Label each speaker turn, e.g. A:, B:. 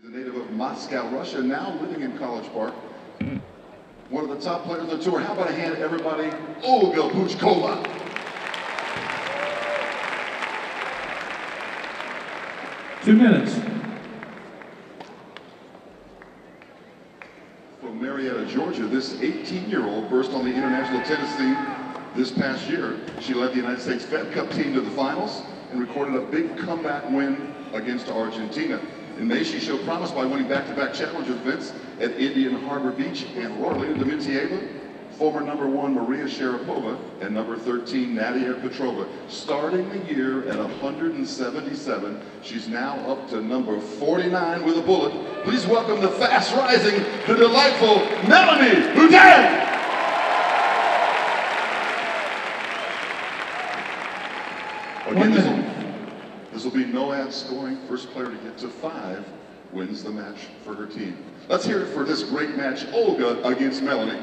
A: He's a native of Moscow, Russia, now living in College Park. One of the top players on the tour. How about a hand, everybody? Olga Puchkova.
B: Two minutes.
A: From Marietta, Georgia, this 18-year-old burst on the international tennis scene this past year. She led the United States Fed Cup team to the finals and recorded a big comeback win against Argentina. In May, she showed promise by winning back-to-back challenger events at Indian Harbor Beach and Rorley. Dementieva, former number one Maria Sharapova, and number 13 Nadia Petrova. Starting the year at 177, she's now up to number 49 with a bullet. Please welcome the fast-rising, the delightful Melanie Oudin! Again, this will, this will be no ad scoring. First player to get to five wins the match for her team. Let's hear it for this great match, Olga against Melanie.